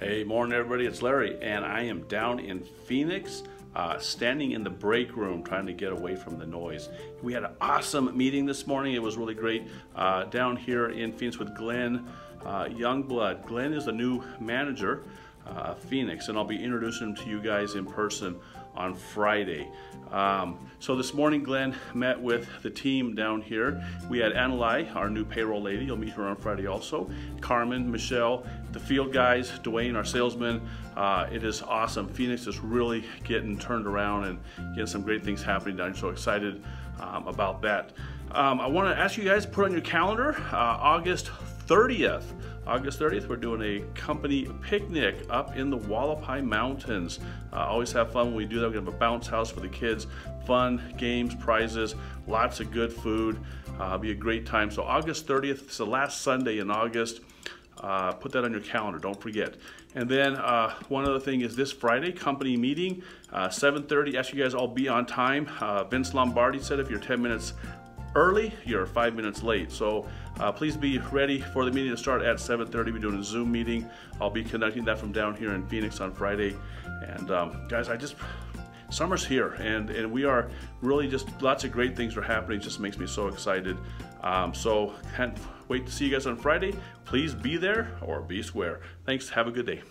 Hey, morning everybody, it's Larry, and I am down in Phoenix, uh, standing in the break room trying to get away from the noise. We had an awesome meeting this morning, it was really great. Uh, down here in Phoenix with Glenn uh, Youngblood. Glenn is the new manager uh, Phoenix, and I'll be introducing him to you guys in person on Friday. Um, so this morning, Glenn met with the team down here. We had Annalai, our new payroll lady. You'll meet her on Friday also. Carmen, Michelle, the field guys, Dwayne, our salesman. Uh, it is awesome. Phoenix is really getting turned around and getting some great things happening down here. So excited um, about that. Um, I want to ask you guys to put on your calendar uh, August 30th. August 30th, we're doing a company picnic up in the Hualapai Mountains. Uh, always have fun when we do that. We have a bounce house for the kids, fun, games, prizes, lots of good food. Uh, be a great time. So August 30th, it's the last Sunday in August. Uh, put that on your calendar, don't forget. And then uh, one other thing is this Friday, company meeting, uh, 7.30, ask you guys all be on time. Uh, Vince Lombardi said if you're 10 minutes early, you're five minutes late. So uh, please be ready for the meeting to start at 7.30. We're doing a Zoom meeting. I'll be conducting that from down here in Phoenix on Friday. And um, guys, I just, summer's here and, and we are really just, lots of great things are happening. It just makes me so excited. Um, so can't wait to see you guys on Friday. Please be there or be square. Thanks. Have a good day.